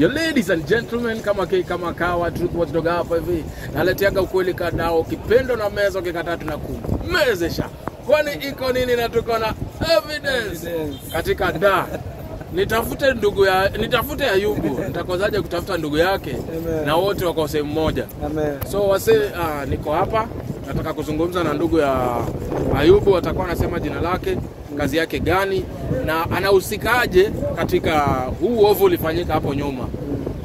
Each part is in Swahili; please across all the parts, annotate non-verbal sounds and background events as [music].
Your ladies and gentlemen, kama kei kama kawa tulikuwa tutoka hapa hivi, naleteaga ukweli kadao, kipendo na meza, kumu tunakumezesha. Kwani iko nini? Na tuko na evidence katika da nitafute ndugu ya nitafute Ayubu, [laughs] nitakozaje kutafuta ndugu yake Amen. na wote wako sehemu moja. Amen. So wase, uh, niko hapa nataka kuzungumza na ndugu ya Ayubu, watakuwa anasema jina lake, kazi yake gani na anahusikaje katika huu ovu ulifanyika hapo nyuma.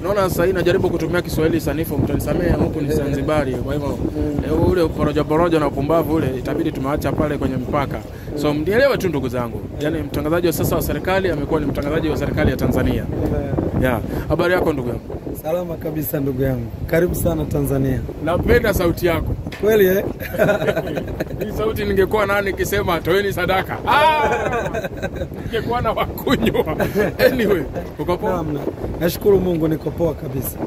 Naona sasa najaribu kutumia Kiswahili sanifu, mtanisamee, huku ni Zanzibari, kwa hivyo eh, ule porojo na upumbavu ule itabidi tumewacha pale kwenye mpaka. So mnielewe tu ndugu zangu, yaani mtangazaji wa sasa wa serikali amekuwa ni mtangazaji wa serikali ya Tanzania. Yeah. Habari yako ndugu yangu? Salama kabisa ndugu yangu, karibu sana Tanzania. Napenda sauti yako. Kweli eh? [laughs] Hii sauti ningekuwa nani nikisema toeni sadaka. Ah! Ningekuwa na wakunywa. Anyway, uko poa? Nashukuru Mungu niko poa kabisa.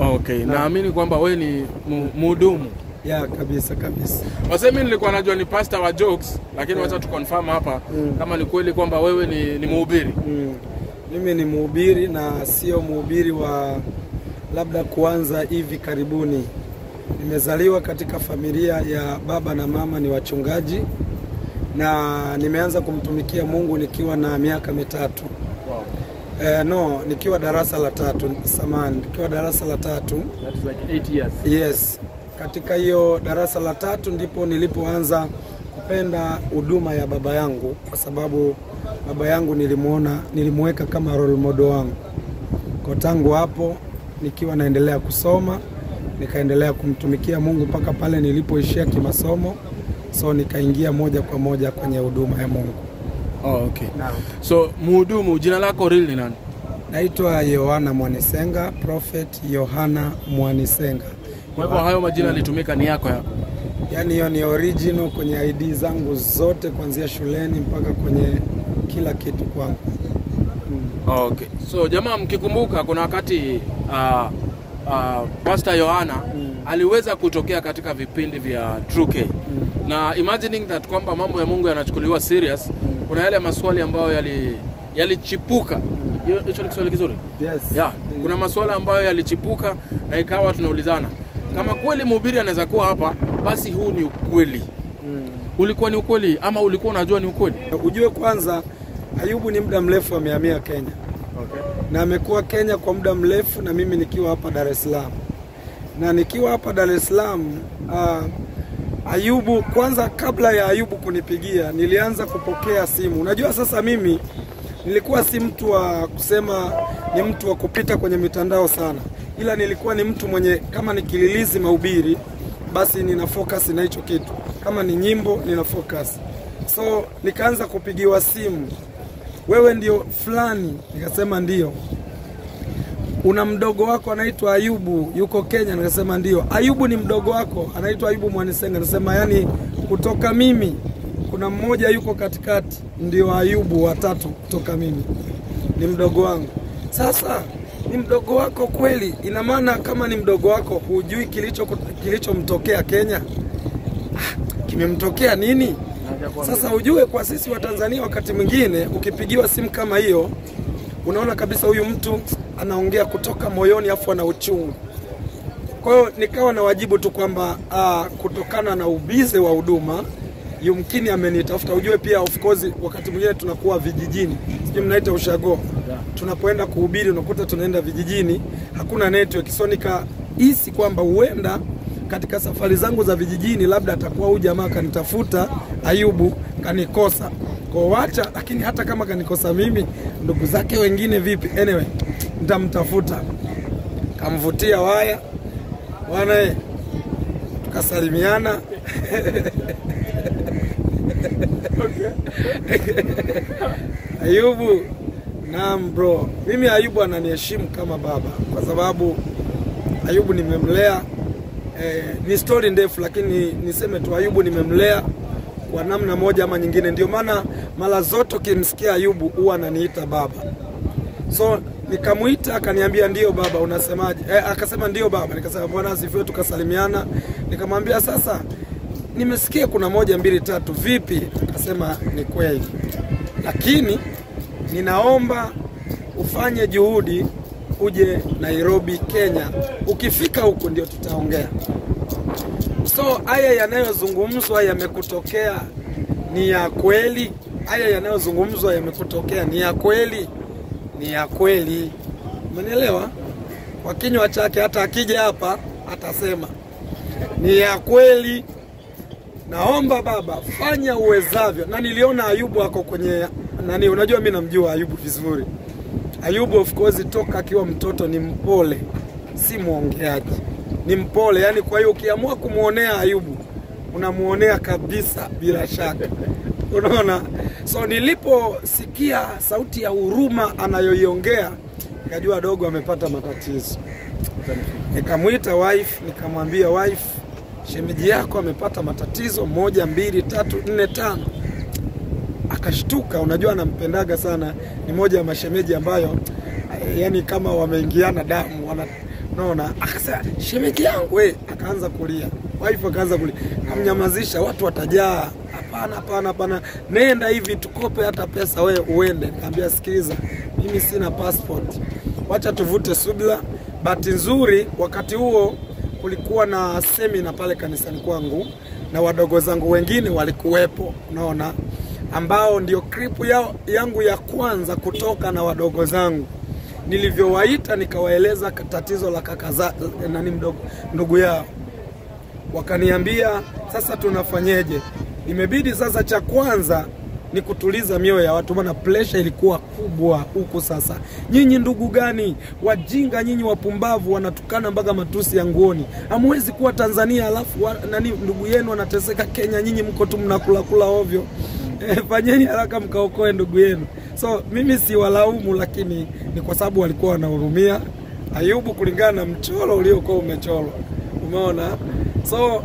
Okay, naamini kwamba wewe ni mu- Ya kabisa kabisa. Wase mimi nilikuwa najua ni pastor wa jokes, lakini yeah. wacha tu confirm hapa kama ni kweli kwamba wewe ni, ni mhubiri. Mm. Mimi ni mhubiri na sio mhubiri wa labda kuanza hivi karibuni. Nimezaliwa katika familia ya baba na mama ni wachungaji na nimeanza kumtumikia Mungu nikiwa na miaka mitatu. Wow. Eh, no, nikiwa darasa la tatu, samani, nikiwa darasa la tatu. That is like 8 years. Yes, katika hiyo darasa la tatu ndipo nilipoanza kupenda huduma ya baba yangu, kwa sababu baba yangu nilimuona, nilimweka kama role model wangu. Kwa tangu hapo nikiwa naendelea kusoma, nikaendelea kumtumikia Mungu mpaka pale nilipoishia kimasomo, so nikaingia moja kwa moja kwenye huduma ya Mungu. Oh, okay. So mhudumu, jina lako real ni nani? Naitwa Yohana Mwanisenga, Prophet Yohana Mwanisenga. Kwa hivyo hayo majina yalitumika ni yako ya? Yaani hiyo ni original kwenye ID zangu zote kuanzia shuleni mpaka kwenye kila kitu kwangu. Okay. So jamaa, mkikumbuka kuna wakati uh, uh, Pastor Yohana aliweza kutokea katika vipindi vya True K na imagining that kwamba mambo ya Mungu yanachukuliwa serious, kuna yale maswali ambayo yali yalichipuka. Hicho ni Kiswahili kizuri? Yes. Yeah. Kuna maswala ambayo yalichipuka na ikawa tunaulizana kama kweli mhubiri anaweza kuwa hapa, basi huu ni ukweli. Mm. Ulikuwa ni ukweli ama ulikuwa unajua ni ukweli? Ujue kwanza Ayubu ni muda mrefu amehamia Kenya Okay. na amekuwa Kenya kwa muda mrefu, na mimi nikiwa hapa Dar es Salaam. Na nikiwa hapa Dar es Salaam uh, Ayubu kwanza, kabla ya Ayubu kunipigia, nilianza kupokea simu. Unajua sasa mimi nilikuwa si mtu wa kusema ni mtu wa kupita kwenye mitandao sana, ila nilikuwa ni mtu mwenye kama ni kililizi mahubiri, basi nina focus na hicho kitu, kama ni nyimbo nina focus. So nikaanza kupigiwa simu, wewe ndio fulani? Nikasema ndio. Una mdogo wako anaitwa Ayubu yuko Kenya? Nikasema ndio. Ayubu ni mdogo wako anaitwa Ayubu Mwanisenga? Nasema yani, kutoka mimi kuna mmoja yuko katikati, ndio Ayubu watatu kutoka mimi, ni mdogo wangu. Sasa ni mdogo wako kweli? Ina maana kama ni mdogo wako, hujui kilicho kilichomtokea Kenya? Ah, kimemtokea nini? Sasa ujue kwa sisi wa Tanzania, wakati mwingine ukipigiwa simu kama hiyo, unaona kabisa huyu mtu anaongea kutoka moyoni, afu ana uchungu. Kwa hiyo nikawa na wajibu tu kwamba ah, kutokana na ubize wa huduma yumkini amenitafuta. Ujue pia of course, wakati mwingine tunakuwa vijijini, sijui mnaita ushago, tunapoenda kuhubiri unakuta tunaenda vijijini, hakuna network, so nikahisi kwamba huenda katika safari zangu za vijijini, labda atakuwa huyu jamaa kanitafuta Ayubu kanikosa. Kwa wacha, lakini hata kama kanikosa mimi, ndugu zake wengine vipi? Anyway, nitamtafuta. Kamvutia waya. Bwana, eh, tukasalimiana [laughs] [laughs] Ayubu, naam bro, mimi Ayubu ananiheshimu kama baba kwa sababu Ayubu nimemlea eh, ni stori ndefu, lakini niseme tu Ayubu nimemlea kwa namna moja ama nyingine. Ndio maana mara zote ukimsikia Ayubu huwa ananiita baba. So nikamuita akaniambia, ndio baba, unasemaje? Eh, akasema ndio baba. Nikasema bwana asifiwe, tukasalimiana. Nikamwambia sasa, nimesikia kuna moja mbili tatu, vipi? Akasema ni kweli, lakini ninaomba ufanye juhudi uje Nairobi, Kenya. Ukifika huku ndio tutaongea. So haya yanayozungumzwa yamekutokea ni ya kweli? Haya yanayozungumzwa yamekutokea ni ya kweli? Ni ya kweli, umenielewa? Kwa kinywa chake, hata akija hapa atasema ni ya kweli. Naomba baba, fanya uwezavyo. Na niliona Ayubu ako kwenye nani, unajua mi namjua Ayubu vizuri. Ayubu of course toka akiwa mtoto ni mpole, si mwongeaji, ni mpole. Yani kwa hiyo ukiamua kumwonea Ayubu unamwonea kabisa, bila shaka, [laughs] unaona. So niliposikia sauti ya huruma anayoiongea nikajua dogo amepata matatizo. Nikamwita wife, nikamwambia wife, shemeji yako amepata matatizo moja, mbili, tatu, nne, tano. Akashtuka, unajua anampendaga sana, ni moja ya mashemeji ambayo yani kama wameingiana damu wana naona. Akasema shemeji yangu we, akaanza kulia. Wife akaanza kulia, kamnyamazisha, watu watajaa. Hapana, hapana, hapana, nenda hivi tukope hata pesa we uende. Nikamwambia sikiliza, mimi sina passport, wacha tuvute subira. Bahati nzuri wakati huo kulikuwa na semina pale kanisani kwangu na wadogo zangu wengine walikuwepo, unaona, ambao ndio kripu ya, yangu ya kwanza kutoka na wadogo zangu. Nilivyowaita nikawaeleza tatizo la kaka za, nani mdogo ndugu yao, wakaniambia sasa tunafanyeje? Imebidi sasa, cha kwanza ni kutuliza mioyo ya watu, maana presha ilikuwa kubwa huku. Sasa nyinyi ndugu gani wajinga, nyinyi wapumbavu, wanatukana mpaka matusi ya nguoni. Hamwezi kuwa Tanzania alafu wa, nani ndugu yenu anateseka Kenya, nyinyi mko tu mnakula kula ovyo. [laughs] Eh, fanyeni haraka mkaokoe ndugu yenu. So mimi siwalaumu, lakini ni kwa sababu walikuwa wanahurumia Ayubu kulingana na mchoro uliokuwa umechorwa, umeona so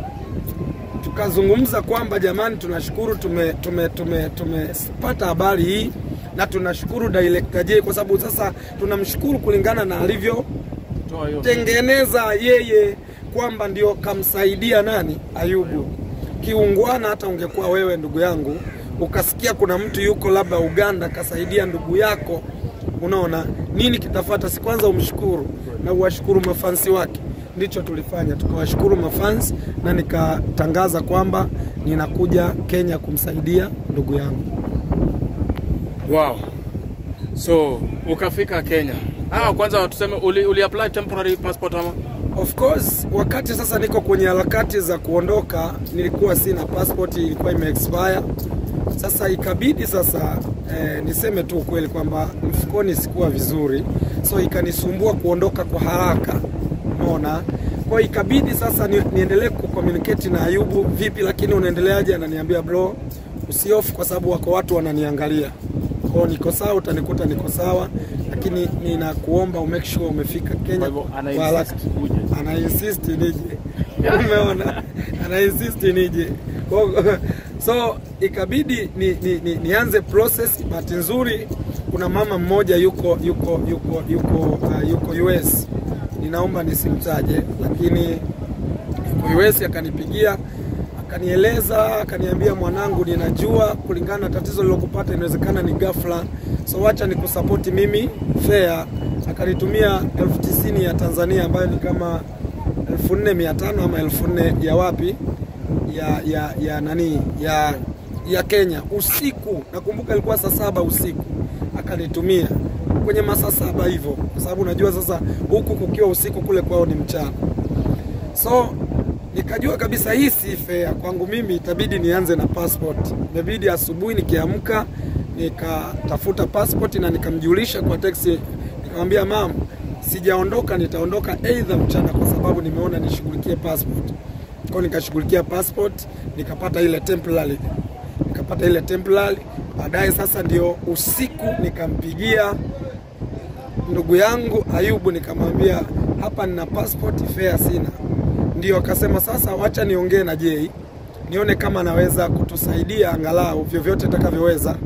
tukazungumza kwamba jamani, tunashukuru tume tume tume tumepata habari hii na tunashukuru Director J kwa sababu sasa tunamshukuru kulingana na alivyo tengeneza yeye kwamba ndio kamsaidia nani Ayubu. Kiungwana, hata ungekuwa wewe ndugu yangu ukasikia kuna mtu yuko labda Uganda kasaidia ndugu yako, unaona nini kitafata? Si kwanza umshukuru na uwashukuru mafansi wake ndicho tulifanya, tukawashukuru mafans na nikatangaza kwamba ninakuja Kenya kumsaidia ndugu yangu. Wow. So ukafika Kenya. Ah, kwanza tuseme uli, uli apply temporary passport ama? Of course, wakati sasa niko kwenye harakati za kuondoka, nilikuwa sina passport, ilikuwa ime expire. Sasa ikabidi sasa eh, niseme tu ukweli kwamba mfukoni sikuwa vizuri, so ikanisumbua kuondoka kwa haraka unaona kwa ikabidi sasa ni, niendelee kucommunicate na Ayubu, vipi lakini unaendeleaje? Ananiambia bro, usiofu kwa sababu wako watu wananiangalia. Kwa niko sawa, utanikuta niko sawa, lakini ninakuomba umake sure umefika Kenya Kwa ana haraka. insist. Ana insist nije, [laughs] umeona, ana insist nije Kwa- [laughs] so ikabidi ni, ni, ni, nianze process. Bahati nzuri kuna mama mmoja yuko yuko yuko yuko uh, yuko US ninaomba nisimtaje, lakini yuko akanipigia akanieleza, akaniambia mwanangu, ninajua kulingana na tatizo lilokupata inawezekana ni ghafla, so wacha nikusapoti mimi fea. Akanitumia elfu tisini ya Tanzania ambayo ni kama elfu nne mia tano ama elfu nne ya wapi? Ya ya ya nani? Ya ya Kenya. Usiku, nakumbuka ilikuwa saa saba usiku, akanitumia kwenye masaa saba hivyo, kwa sababu najua sasa huku kukiwa usiku, kule kwao ni mchana. So nikajua kabisa hii si fair kwangu mimi, itabidi nianze na passport. Imebidi asubuhi nikiamka nikatafuta passport na nikamjulisha kwa taxi, nikamwambia mam, sijaondoka, nitaondoka aidha mchana, kwa sababu nimeona nishughulikie passport. Kwa nikashughulikia passport, nikapata ile temporary, nikapata ile temporary. Baadaye sasa ndio usiku nikampigia ndugu yangu Ayubu nikamwambia hapa nina passport fare sina. Ndio akasema sasa, wacha niongee na Jay nione kama anaweza kutusaidia angalau vyovyote atakavyoweza,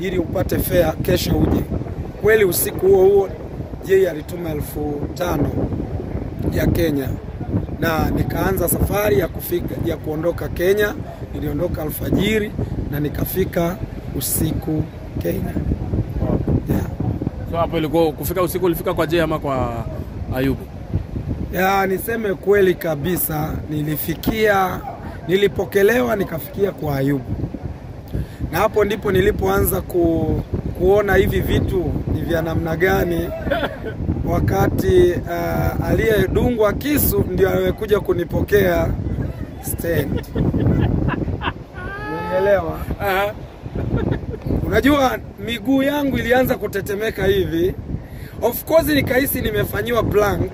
ili upate fare kesho uje. Kweli usiku huo huo Jay alituma elfu tano ya Kenya na nikaanza safari ya kufika ya kuondoka Kenya. Niliondoka alfajiri na nikafika usiku Kenya. So hapo ilikuwa kufika usiku, ulifika kwa je ama kwa Ayubu? Ya, niseme kweli kabisa, nilifikia nilipokelewa nikafikia kwa Ayubu, na hapo ndipo nilipoanza ku, kuona hivi vitu ni vya namna gani, [laughs] wakati uh, aliyedungwa kisu ndio amekuja kunipokea stand. [laughs] Unielewa? Unajua, miguu yangu ilianza kutetemeka hivi. Of course nikahisi nimefanyiwa blank,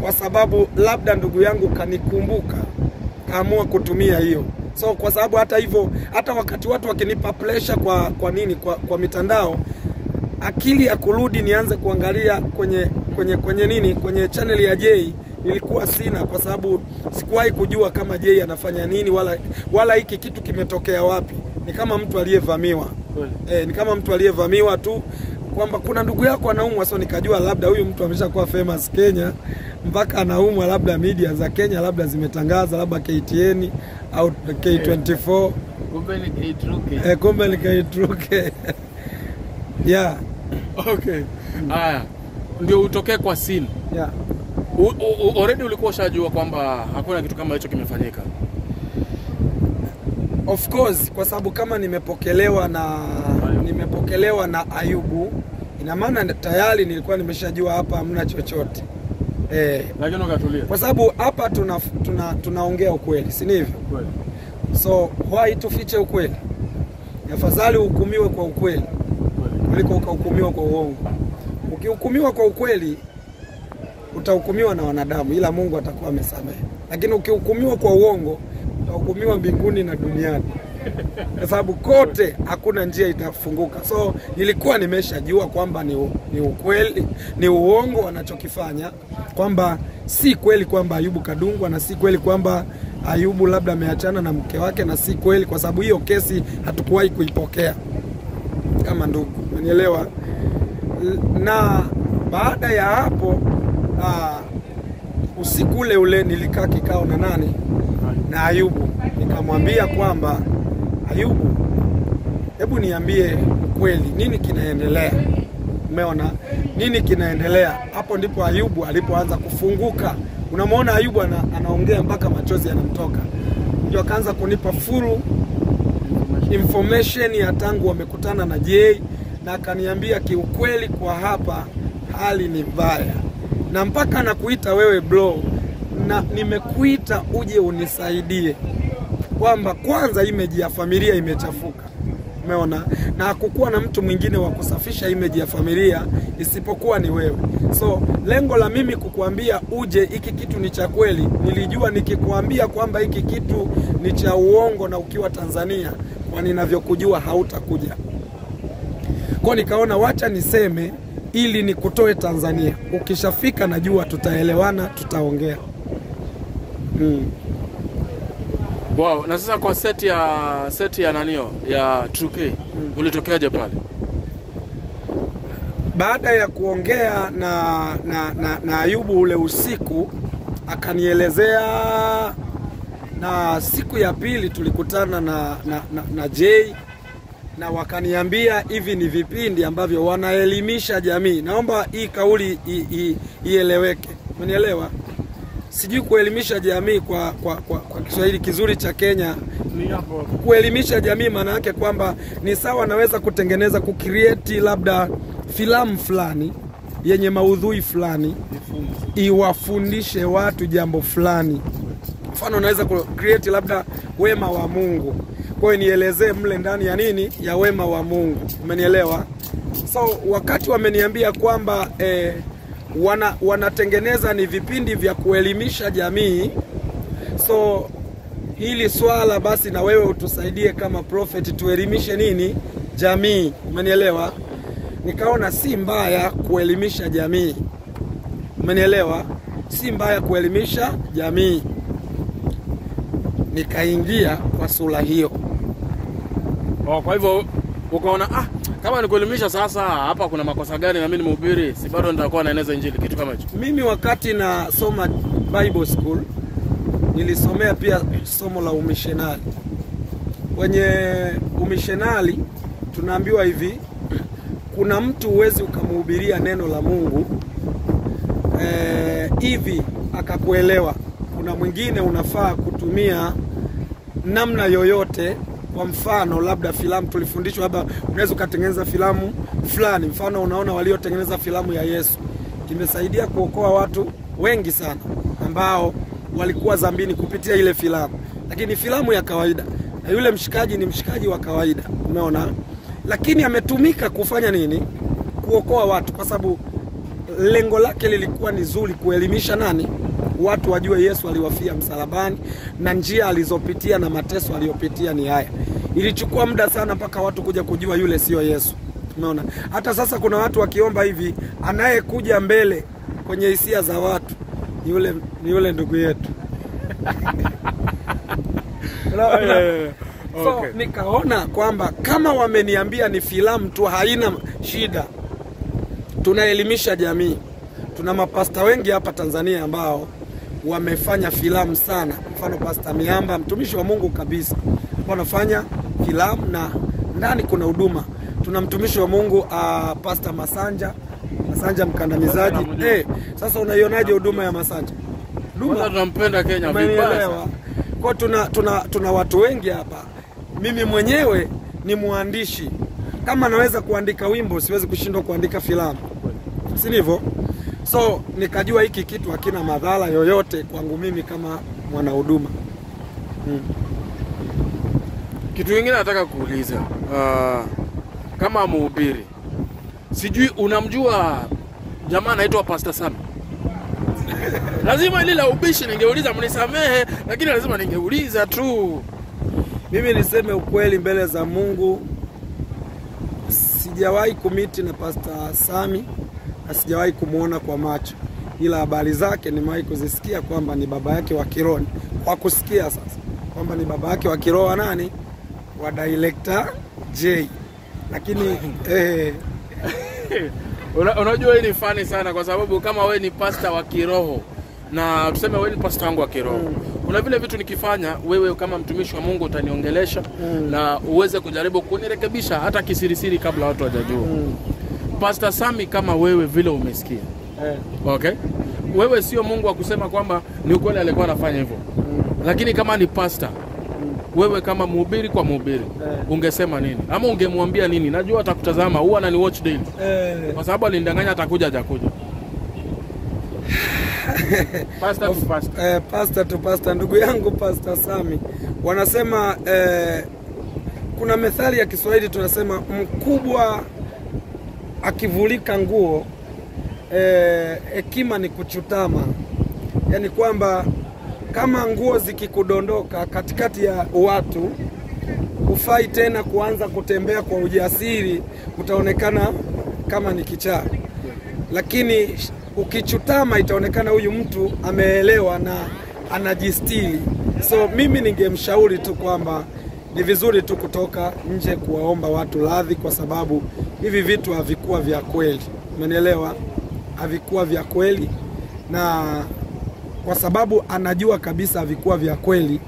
kwa sababu labda ndugu yangu kanikumbuka, kaamua kutumia hiyo. So kwa sababu hata hivyo, hata wakati watu wakinipa pressure kwa kwa nini kwa, kwa mitandao, akili ya kurudi nianze kuangalia kwenye kwenye kwenye nini kwenye channel ya j ilikuwa sina, kwa sababu sikuwahi kujua kama j anafanya nini wala wala hiki kitu kimetokea wapi. Ni kama mtu aliyevamiwa. E, ni kama mtu aliyevamiwa tu kwamba kuna ndugu yako anaumwa, so nikajua labda huyu mtu ameshakuwa famous Kenya mpaka anaumwa, labda media za Kenya labda zimetangaza, labda KTN au K24 Kumbe ni Keitruke. e, kumbe nikaitruke [laughs] yeah, Okay. Haya. Ndio utokee kwa scene. yeah. U- u- u- Already ulikuwa ushajua kwamba hakuna kitu kama hicho kimefanyika. Of course kwa sababu kama nimepokelewa na nimepokelewa na Ayubu, ina maana tayari nilikuwa nimeshajua hapa hamna chochote eh, Lakini ukatulia. kwa sababu hapa tuna, tuna, tunaongea ukweli, si hivyo? Ukweli. So why tufiche ukweli? Afadhali uhukumiwe kwa ukweli kuliko ukahukumiwa kwa uongo. Ukihukumiwa kwa ukweli utahukumiwa na wanadamu, ila Mungu atakuwa amesamehe. Lakini ukihukumiwa kwa uongo utahukumiwa mbinguni na duniani, kwa sababu kote hakuna njia itafunguka. So nilikuwa nimeshajua kwamba ni, ni ukweli, ni uongo wanachokifanya, kwamba si kweli kwamba Ayubu kadungwa na si kweli kwamba Ayubu labda ameachana na mke wake, na si kweli kwa sababu hiyo kesi hatukuwahi kuipokea kama ndugu, umenielewa? Na baada ya hapo aa, usiku ule ule nilikaa kikao na nani na Ayubu, nikamwambia kwamba Ayubu, hebu niambie ukweli, nini kinaendelea? Umeona nini kinaendelea? Hapo ndipo Ayubu alipoanza kufunguka. Unamwona Ayubu ana, anaongea mpaka machozi yanamtoka, ndio akaanza kunipa furu information ya tangu wamekutana na Jay na akaniambia kiukweli, kwa hapa hali ni mbaya, na mpaka anakuita wewe bro, na nimekuita uje unisaidie kwamba kwanza imeji ya familia imechafuka, umeona, na hakukuwa na mtu mwingine wa kusafisha imeji ya familia isipokuwa ni wewe. So lengo la mimi kukuambia uje, hiki kitu ni cha kweli, nilijua nikikuambia kwamba hiki kitu ni cha uongo na ukiwa Tanzania, kwa ninavyokujua hautakuja. Kwa nikaona wacha niseme ili nikutoe Tanzania, ukishafika najua tutaelewana, tutaongea mm. Wow, na sasa kwa set ya set ya nanio ya 2K ulitokeaje pale? Baada ya kuongea na, na, na, na Ayubu ule usiku akanielezea, na siku ya pili tulikutana na, na, na, na Jay na wakaniambia hivi ni vipindi ambavyo wanaelimisha jamii. Naomba hii kauli ieleweke, umenielewa? Sijui kuelimisha jamii kwa, kwa, kwa, kwa Kiswahili kizuri cha Kenya kuelimisha jamii maana yake kwamba ni sawa naweza kutengeneza kucreate labda filamu fulani yenye maudhui fulani iwafundishe watu jambo fulani. Mfano naweza kucreate labda wema wa Mungu, kwa hiyo nielezee mle ndani ya nini ya wema wa Mungu, umenielewa? So wakati wameniambia kwamba eh, wana, wanatengeneza ni vipindi vya kuelimisha jamii. So hili swala basi na wewe utusaidie kama prophet tuelimishe nini? Jamii. Umenielewa? Nikaona si mbaya kuelimisha jamii. Umenielewa? Si mbaya kuelimisha jamii. Nikaingia kwa sura hiyo. Oh, kwa hivyo ukaona ah, kama nikuelimisha sasa hapa kuna makosa gani na mimi nimehubiri, si bado nitakuwa naeneza injili kitu kama hicho. mimi wakati nasoma bible school nilisomea pia somo la umishenali kwenye umishenali tunaambiwa hivi kuna mtu huwezi ukamhubiria neno la Mungu eh, hivi akakuelewa. Kuna mwingine unafaa kutumia namna yoyote. Kwa mfano, labda filamu tulifundishwa, labda unaweza ukatengeneza filamu fulani. Mfano, unaona waliotengeneza filamu ya Yesu imesaidia kuokoa watu wengi sana ambao walikuwa zambini kupitia ile filamu, lakini filamu ya kawaida, na yule mshikaji ni mshikaji wa kawaida, umeona, lakini ametumika kufanya nini? Kuokoa watu, kwa sababu lengo lake lilikuwa ni zuri, kuelimisha nani, watu wajue Yesu aliwafia msalabani na njia alizopitia na mateso aliyopitia ni haya. Ilichukua muda sana mpaka watu kuja kujua yule sio Yesu. Umeona, hata sasa kuna watu wakiomba hivi, anayekuja mbele kwenye hisia za watu ni yule, ni yule ndugu yetu [laughs] Unaona? Eh, So okay. nikaona kwamba kama wameniambia ni filamu tu, haina shida, tunaelimisha jamii. Tuna mapasta wengi hapa Tanzania ambao wamefanya filamu sana, mfano Pasta Miamba, mtumishi wa Mungu kabisa, wanafanya anafanya filamu na ndani kuna huduma. Tuna mtumishi wa Mungu uh, Pasta Masanja Masanja mkandamizaji. Eh, sasa unaionaje huduma ya Masanja? Tunampenda Kenya vibaya Kwa tuna, tuna, tuna watu wengi hapa. Mimi mwenyewe ni mwandishi, kama naweza kuandika wimbo siwezi kushindwa kuandika filamu, si ndivyo? So nikajua hiki kitu hakina madhara yoyote kwangu mimi kama mwanahuduma. Kitu kingine nataka kuuliza uh, kama mhubiri, sijui unamjua jamaa anaitwa Pastor Sam? [laughs] lazima ili la ubishi ningeuliza, mnisamehe, lakini lazima ningeuliza tu. Mimi niseme ukweli mbele za Mungu, sijawahi kumiti na Pastor Sami na sijawahi kumwona kwa macho, ila habari zake nimewahi kuzisikia kwamba ni baba yake wa kiroho, kwa kusikia sasa kwamba ni baba yake wa kiroho wa nani, wa director J, lakini [laughs] eh, Una, unajua hii ni fani sana, kwa sababu kama we ni pasta wa kiroho na tuseme wewe ni pasta wangu wa kiroho mm. kuna vile vitu nikifanya, wewe kama mtumishi wa Mungu utaniongelesha mm. na uweze kujaribu kunirekebisha hata kisirisiri kabla watu hawajajua. Pastor Sami, kama wewe vile umesikia eh, Okay. Wewe sio Mungu wa kusema kwamba ni ukweli alikuwa anafanya hivyo. mm. Lakini kama ni pasta, wewe kama mhubiri kwa mhubiri, Eh. ungesema nini? Ama ungemwambia nini? Najua atakutazama, huwa anani watch daily. eh, Kwa sababu alindanganya atakuja hajakuja. Pasta tu pasta. eh, pasta tu pasta, ndugu yangu Pasta Sami, wanasema eh, kuna methali ya Kiswahili tunasema mkubwa akivulika nguo eh, hekima ni kuchutama, yaani kwamba kama nguo zikikudondoka katikati ya watu hufai tena kuanza kutembea kwa ujasiri, utaonekana kama ni kichaa lakini ukichutama itaonekana huyu mtu ameelewa na anajistiri. So mimi ningemshauri tu kwamba ni vizuri tu kutoka nje kuwaomba watu radhi, kwa sababu hivi vitu havikuwa vya kweli, umenielewa? Havikuwa vya kweli, na kwa sababu anajua kabisa havikuwa vya kweli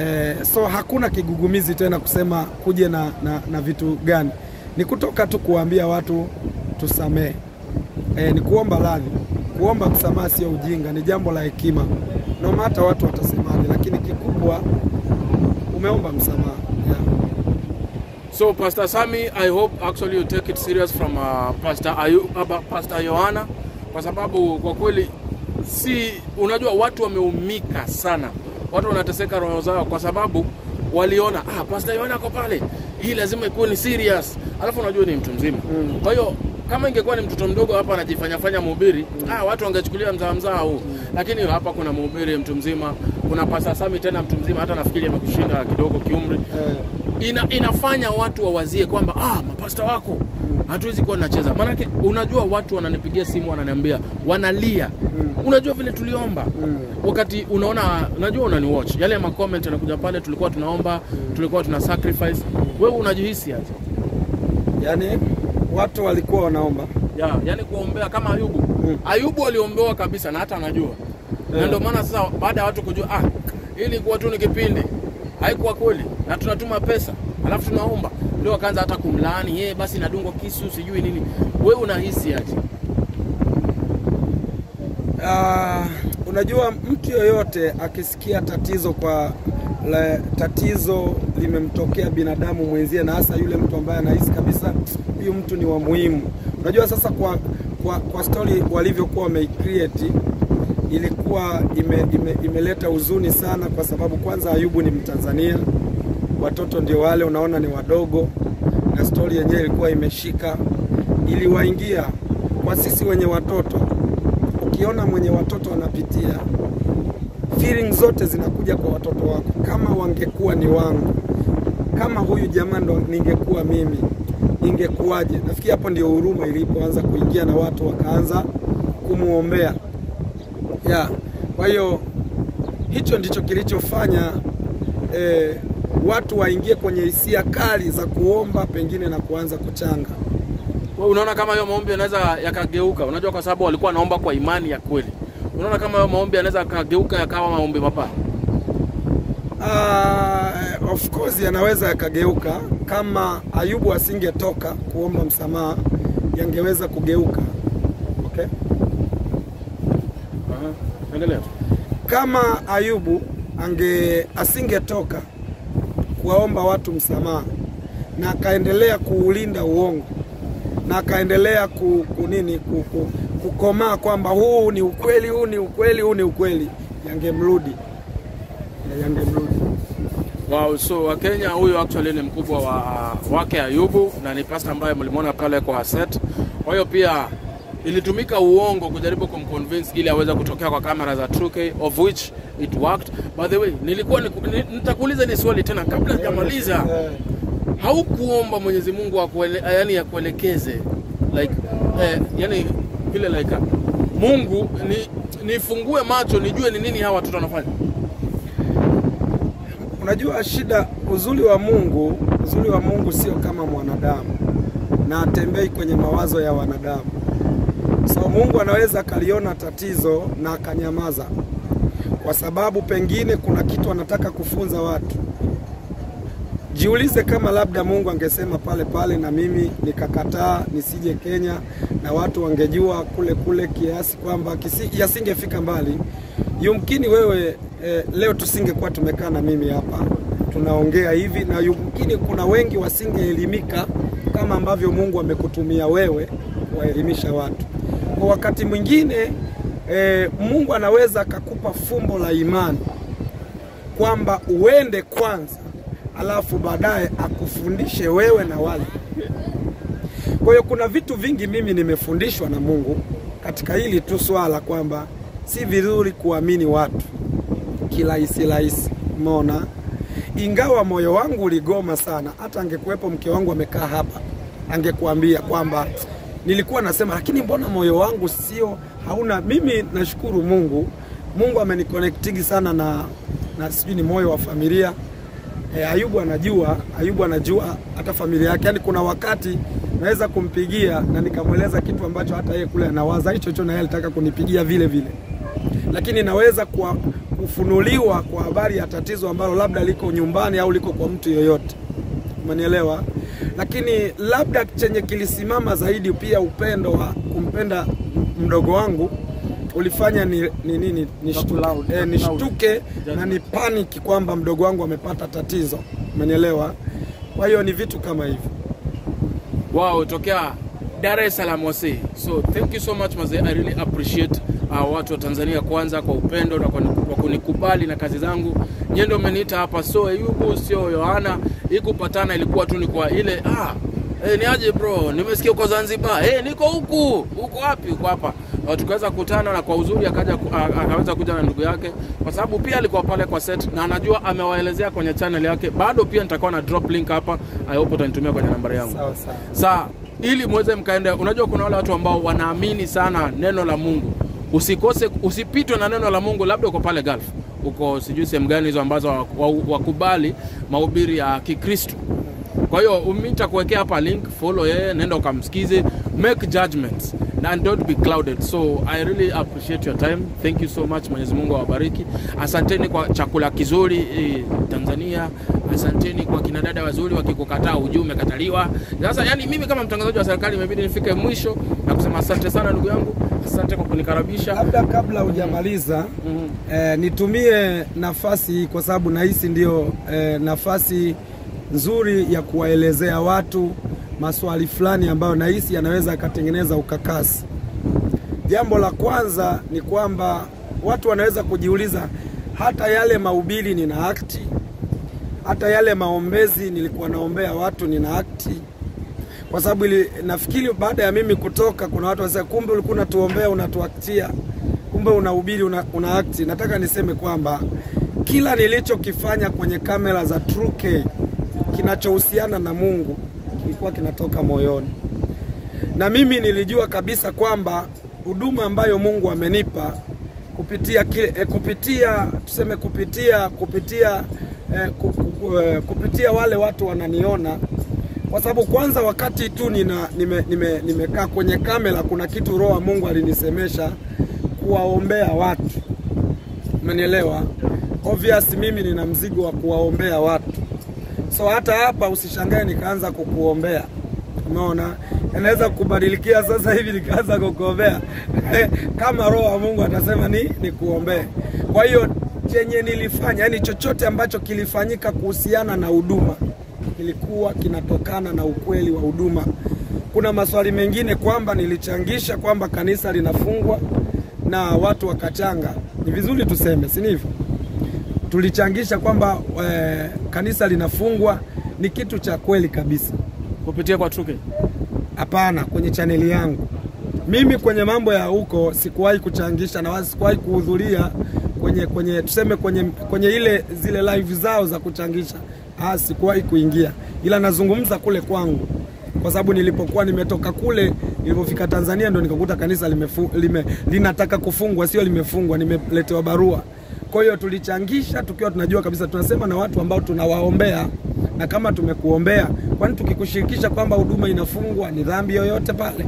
eh, so hakuna kigugumizi tena kusema kuje na, na, na vitu gani, ni kutoka tu kuwaambia watu tusamehe. eh, ni kuomba radhi. Kuomba msamaha sio ujinga, ni jambo la hekima, no hata watu watasemaje, lakini kikubwa umeomba msamaha yeah. So Pastor Sami, I hope actually you take it serious from uh, Pastor Ayu, uh, Pastor Yohana kwa sababu kwa kweli si unajua watu wameumika sana. Watu wanateseka roho zao kwa sababu waliona ah, Pastor Yohana ako pale. Hii lazima ikuwe ni serious. Alafu unajua ni mtu mzima. Mm. Kwa hiyo kama ingekuwa ni mtoto mdogo hapa anajifanyafanya fanya mhubiri, ah, watu wangechukulia mzaa mzaa huu. mm. Lakini hapa kuna mhubiri mtu mzima, kuna pasa Sami tena mtu mzima, hata nafikiri amekushinda kidogo kiumri. Eh, ina, inafanya watu wawazie kwamba ah, mapasta wako. Hatuwezi kuwa nacheza. Maanake unajua watu wananipigia simu wananiambia wanalia, unajua vile tuliomba. Wakati unaona, unajua unani watch. Yale ma comment yanakuja pale, tulikuwa tunaomba, tulikuwa tuna sacrifice. Wewe unajihisi aje? yani watu walikuwa wanaomba. Ya yani kuombea kama Ayubu. Mm. Ayubu aliombewa kabisa na hata anajua na ndio maana sasa baada ya watu kujua ah, ili kuwa tu ni kipindi, haikuwa kweli, na tunatuma pesa alafu tunaomba, ndio wakaanza hata kumlaani yeye, basi nadungwa kisu sijui nini. Wewe unahisi aje? Ah, unajua mtu yoyote akisikia tatizo kwa le, tatizo limemtokea binadamu mwenzie, na hasa yule mtu ambaye anahisi kabisa huyu mtu ni wa muhimu. Unajua sasa, kwa kwa, kwa story walivyokuwa wameicreate ilikuwa ime, ime, imeleta huzuni sana, kwa sababu kwanza Ayubu ni Mtanzania, watoto ndio wale unaona ni wadogo, na stori yenyewe ilikuwa imeshika, iliwaingia kwa sisi wenye watoto ukiona mwenye watoto anapitia feeling zote zinakuja kwa watoto wako. Kama wangekuwa ni wangu, kama huyu jamaa ndo ningekuwa mimi, ingekuwaje? Nafikiri hapo ndio huruma ilipoanza kuingia na watu wakaanza kumwombea ya. Kwa hiyo hicho ndicho kilichofanya eh, watu waingie kwenye hisia kali za kuomba pengine na kuanza kuchanga. Wewe unaona kama hiyo maombi yanaweza yakageuka? Unajua, kwa sababu walikuwa wanaomba kwa imani ya kweli. Unaona kama hayo maombi yanaweza yakageuka yakawa maombi mapana? Uh, of course yanaweza yakageuka. Kama Ayubu asingetoka kuomba msamaha, yangeweza kugeuka. Okay? Aha. Endelea. Kama Ayubu ange asingetoka kuwaomba watu msamaha na akaendelea kuulinda uongo na akaendelea ku, ku nini ku, ku, kukomaa kwamba huu ni ukweli, huu ni ukweli, huu ni ukweli, yangemrudi yangemrudi. Wow, so Wakenya huyu actually ni mkubwa wa wake Ayubu na ni pasta ambaye mlimwona pale kwa set. Kwa hiyo pia ilitumika uongo kujaribu kumconvince ili aweze kutokea kwa kamera za 2K of which it worked. By the way, nilikuwa nitakuuliza ni swali tena kabla sijamaliza. Haukuomba Mwenyezi Mungu akuele, yani akuelekeze like eh, yani vile like Mungu ni nifungue macho nijue ni nini hawa watoto wanafanya. Unajua shida, uzuri wa Mungu, uzuri wa Mungu sio kama mwanadamu na atembei kwenye mawazo ya wanadamu. Mungu anaweza akaliona tatizo na akanyamaza, kwa sababu pengine kuna kitu anataka kufunza watu. Jiulize kama labda Mungu angesema pale pale na mimi nikakataa nisije Kenya na watu wangejua kule kule kiasi kwamba yasingefika mbali, yumkini wewe eh, leo tusingekuwa tumekaa na mimi hapa tunaongea hivi, na yumkini kuna wengi wasingeelimika kama ambavyo Mungu amekutumia wewe kuwaelimisha watu. Kwa wakati mwingine e, Mungu anaweza akakupa fumbo la imani kwamba uende kwanza alafu baadaye akufundishe wewe na wale. Kwa hiyo kuna vitu vingi mimi nimefundishwa na Mungu katika hili tu swala kwamba si vizuri kuamini watu kirahisi rahisi, mona Ingawa moyo wangu uligoma sana, hata angekuwepo mke wangu amekaa hapa, angekuambia kwamba nilikuwa nasema, lakini mbona moyo wangu sio hauna. Mimi nashukuru Mungu, Mungu ameniconnectigi sana na, na sijui ni moyo wa familia E, Ayubu anajua, Ayubu anajua hata familia yake. Yaani kuna wakati naweza kumpigia na nikamweleza kitu ambacho hata yeye kule anawaza hicho hicho, na yeye alitaka kunipigia vile vile, lakini naweza kwa kufunuliwa kwa habari ya tatizo ambalo labda liko nyumbani au liko kwa mtu yoyote, umenielewa? Lakini labda chenye kilisimama zaidi pia upendo wa kumpenda mdogo wangu ulifanya ni ni nini nishtuke, eh, nishtuke na ni panic kwamba mdogo wangu amepata tatizo, umenielewa? Kwa hiyo ni vitu kama hivyo. Wow, tokea Dar es Salaam wase. So thank you so much mzee, I really appreciate uh, watu wa Tanzania kwanza kwa upendo na kwa kunikubali na kazi zangu. nyendo ndio mmeniita hapa, so Ayubu sio Yohana. Hii kupatana ilikuwa tu ni kwa ile ah Eh, ni aje bro, nimesikia uko Zanzibar. Eh, niko huku. Uko wapi? Uko hapa. Tukaweza kukutana na kwa uzuri akaja akaweza kuja na ndugu yake kwa sababu pia alikuwa pale kwa set na anajua amewaelezea kwenye channel yake. Bado pia nitakuwa na drop link hapa. I hope utanitumia kwenye nambari yangu. Sawa sawa. Sa ili muweze mkaenda, unajua kuna wale watu ambao wanaamini sana neno la Mungu. Usikose, usipitwe na neno la Mungu. Labda uko pale Gulf, uko sijui sehemu gani hizo ambazo wa- wa- wakubali mahubiri ya Kikristo. Kwa hiyo mimi nitakuwekea hapa link, follow yeye, nenda ukamsikize, make judgments. and don't be clouded. So i really appreciate your time. Thank you so much. Mwenyezi mungu awabariki. Asanteni kwa chakula kizuri eh, tanzania. Asanteni kwa kina dada wazuri wakikukataa ujuu umekataliwa. Sasa yani mimi kama mtangazaji wa serikali imebidi nifike mwisho na kusema asante sana ndugu yangu asante kwa kunikaribisha Labda kabla hujamaliza mm -hmm. eh, nitumie nafasi hii kwa sababu nahisi ndio eh, nafasi nzuri ya kuwaelezea watu maswali fulani ambayo nahisi yanaweza yakatengeneza ukakasi. Jambo la kwanza ni kwamba watu wanaweza kujiuliza, hata yale mahubiri nina akti, hata yale maombezi nilikuwa naombea watu nina akti kwa sababu ili nafikiri baada ya mimi kutoka, kuna watu wasema, kumbe ulikuwa unatuombea unatuaktia, kumbe unahubiri una, una akti. Nataka niseme kwamba kila nilichokifanya kwenye kamera za True K kinachohusiana na Mungu kilikuwa kinatoka moyoni, na mimi nilijua kabisa kwamba huduma ambayo Mungu amenipa kupitia kile, eh, kupitia tuseme kupitia kupitia eh, eh, kupitia wale watu wananiona kwa sababu kwanza wakati tu nina nimekaa nime, nime kwenye kamera, kuna kitu Roho wa Mungu alinisemesha kuwaombea watu, umenielewa? Obvious mimi nina mzigo wa kuwaombea watu, so hata hapa usishangae nikaanza kukuombea, umeona? anaweza kubadilikia sasa hivi nikaanza kukuombea [laughs] kama Roho wa Mungu atasema ni nikuombee. Kwa hiyo chenye nilifanya, yani chochote ambacho kilifanyika kuhusiana na huduma kilikuwa kinatokana na ukweli wa huduma. Kuna maswali mengine kwamba nilichangisha kwamba kanisa linafungwa na watu wakachanga. Ni vizuri tuseme, si hivyo? Tulichangisha kwamba e, kanisa linafungwa, ni kitu cha kweli kabisa. kupitia kwa Truke. Hapana, kwenye chaneli yangu mimi kwenye mambo ya huko sikuwahi kuchangisha na wala sikuwahi kuhudhuria kwenye kwenye tuseme kwenye kwenye ile zile live zao za kuchangisha. Ah, sikuwahi kuingia, ila nazungumza kule kwangu, kwa sababu nilipokuwa nimetoka kule, nilipofika Tanzania ndo nikakuta kanisa limefu, lime, linataka kufungwa, sio limefungwa, nimeletewa barua. Kwa hiyo tulichangisha tukiwa tunajua kabisa, tunasema na watu ambao tunawaombea, na kama tumekuombea, kwani tukikushirikisha kwamba huduma inafungwa ni dhambi yoyote pale?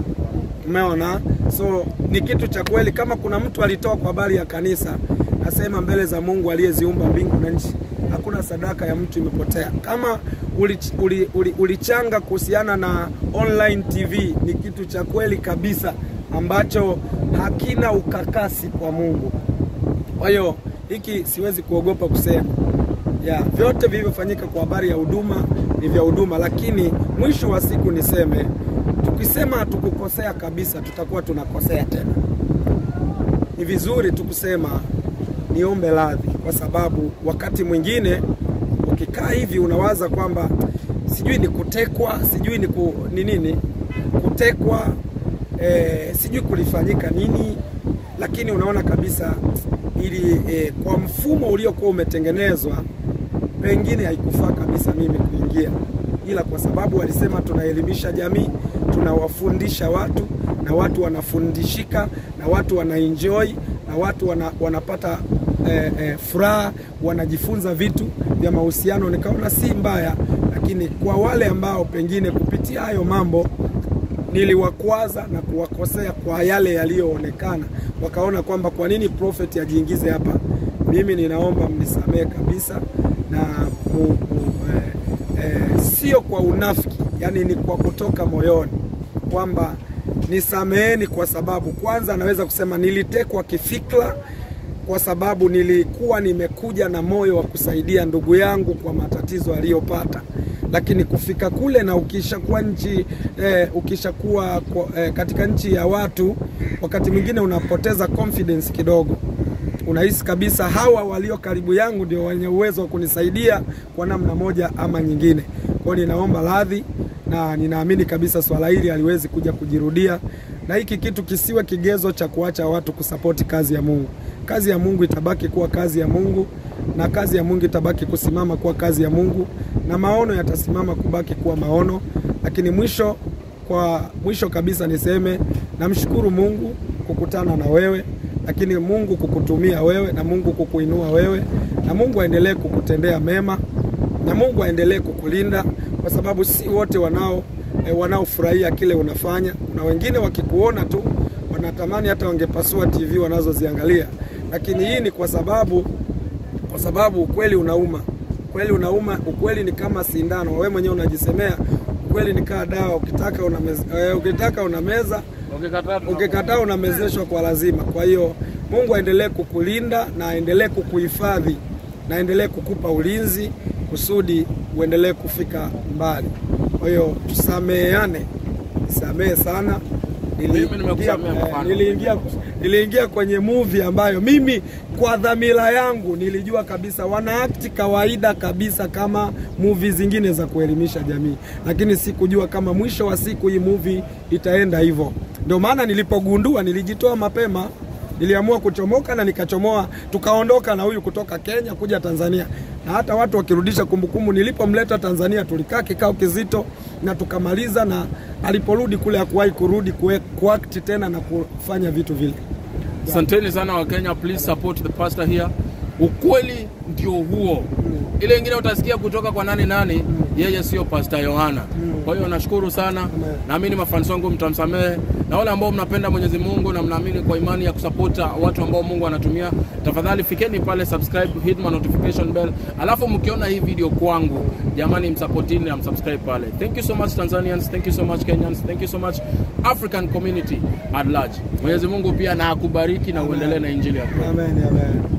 Umeona? So ni kitu cha kweli. Kama kuna mtu alitoa kwa habari ya kanisa, nasema mbele za Mungu aliyeziumba mbingu na nchi, hakuna sadaka ya mtu imepotea. Kama ulichanga uli, uli, uli kuhusiana na online TV, ni kitu cha kweli kabisa ambacho hakina ukakasi kwa Mungu. Kwa hiyo hiki siwezi kuogopa kusema ya vyote vilivyofanyika kwa habari ya huduma ni vya huduma, lakini mwisho wa siku niseme, tukisema hatukukosea kabisa, tutakuwa tunakosea tena. Ni vizuri tukusema niombe radhi, kwa sababu wakati mwingine ukikaa hivi unawaza kwamba sijui ni kutekwa, sijui ni, ku, ni nini? Kutekwa, e, sijui kulifanyika nini, lakini unaona kabisa ili e, kwa mfumo uliokuwa umetengenezwa pengine haikufaa kabisa mimi kuingia, ila kwa sababu walisema tunaelimisha jamii, tunawafundisha watu na watu wanafundishika na watu wanaenjoy na watu wana, wanapata eh, eh, furaha, wanajifunza vitu vya mahusiano, nikaona si mbaya, lakini kwa wale ambao pengine kupitia hayo mambo niliwakwaza na kuwakosea kwa yale yaliyoonekana, wakaona kwamba kwa nini prophet ajiingize hapa. Mimi ninaomba mnisamehe kabisa na mu, mu, eh, eh, sio kwa unafiki, yani ni kwa kutoka moyoni kwamba nisameheni, kwa sababu kwanza naweza kusema nilitekwa kifikra kwa sababu nilikuwa nimekuja na moyo wa kusaidia ndugu yangu kwa matatizo aliyopata, lakini kufika kule na ukishakuwa nchi eh, ukishakuwa eh, katika nchi ya watu, wakati mwingine unapoteza confidence kidogo, unahisi kabisa hawa walio karibu yangu ndio wenye uwezo wa kunisaidia kwa namna moja ama nyingine. Kwa ninaomba radhi na ninaamini kabisa swala hili haliwezi kuja kujirudia, na hiki kitu kisiwe kigezo cha kuacha watu kusapoti kazi ya Mungu. Kazi ya Mungu itabaki kuwa kazi ya Mungu, na kazi ya Mungu itabaki kusimama kuwa kazi ya Mungu, na maono yatasimama kubaki kuwa maono. Lakini mwisho kwa mwisho kabisa niseme namshukuru Mungu kukutana na wewe, lakini Mungu kukutumia wewe, na Mungu kukuinua wewe, na Mungu aendelee kukutendea mema na Mungu aendelee kukulinda kwa sababu si wote wanao e, wanaofurahia kile unafanya. Kuna wengine wakikuona tu wanatamani hata wangepasua TV wanazoziangalia, lakini hii ni kwa sababu kwa sababu ukweli unauma, ukweli unauma. Ukweli ni kama sindano, wewe mwenyewe unajisemea, ukweli ni kaa dawa, ukitaka unameza, meza ukitaka unameza meza ukikataa unamezeshwa kwa lazima. Kwa hiyo Mungu aendelee kukulinda na aendelee kukuhifadhi na aendelee kukupa ulinzi kusudi uendelee kufika mbali. Kwa hiyo tusameheane, nisamehe sana. Niliingia, eh, niliingia, niliingia kwenye movie ambayo mimi kwa dhamira yangu nilijua kabisa wana act kawaida kabisa kama movie zingine za kuelimisha jamii, lakini sikujua kama mwisho wa siku hii movie itaenda hivyo. Ndio maana nilipogundua nilijitoa mapema, niliamua kuchomoka na nikachomoa, tukaondoka na huyu kutoka Kenya kuja Tanzania, na hata watu wakirudisha kumbukumbu, nilipomleta Tanzania tulikaa kikao kizito na tukamaliza, na aliporudi kule hakuwahi kurudi kuact tena na kufanya vitu vile. Asanteni sana wa Kenya, please support the pastor here. Ukweli ndio huo. Ile ingine utasikia kutoka kwa nani nani, yeye sio Pastor Yohana. Kwa hiyo nashukuru sana, naamini mafansi wangu mtamsamehe, na wale ambao mnapenda Mwenyezi Mungu na mnaamini kwa imani ya kusapota watu ambao Mungu anatumia, tafadhali fikeni pale, subscribe, hit my notification bell, alafu mkiona hii video kwangu, jamani, msupportini na msubscribe pale. Thank you so much Tanzanians, thank you so much Kenyans, thank you so much African community at large. Mwenyezi Mungu pia na akubariki na uendelee na injili yako. Amen, amen.